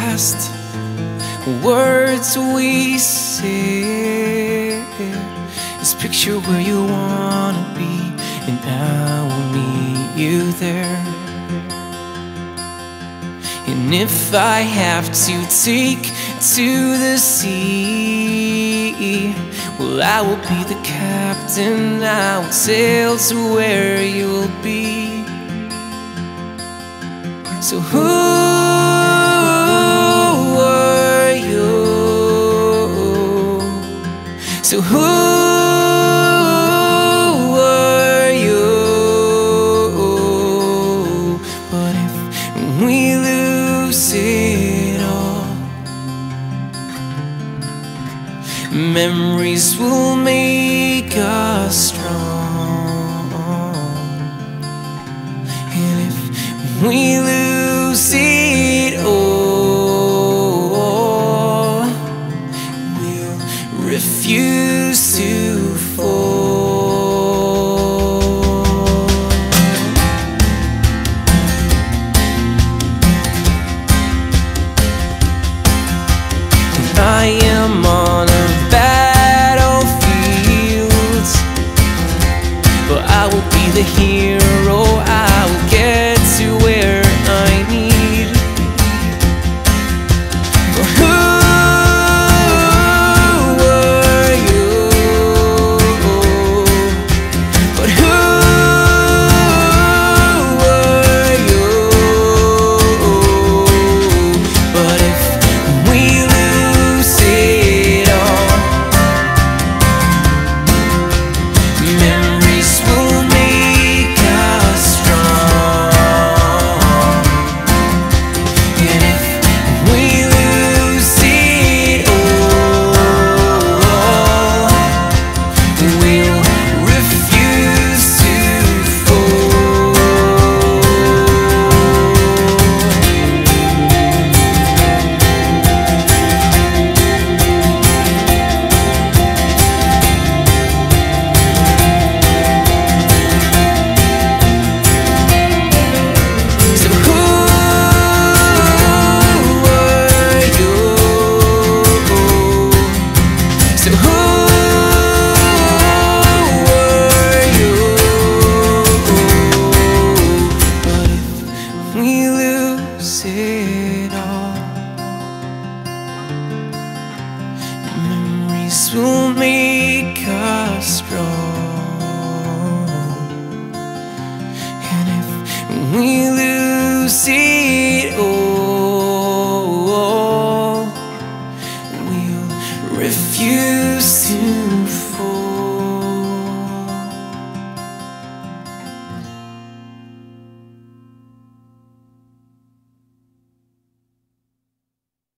last words we said is picture where you wanna be, and I will meet you there. And if I have to take to the sea, well, I will be the captain. I will sail to where you'll be. So who So who are you? But if we lose it all, memories will make us strong. And if we refuse to fall. I am on a battlefield, but I will be the hero. make us strong. And if we lose it all, we'll refuse to.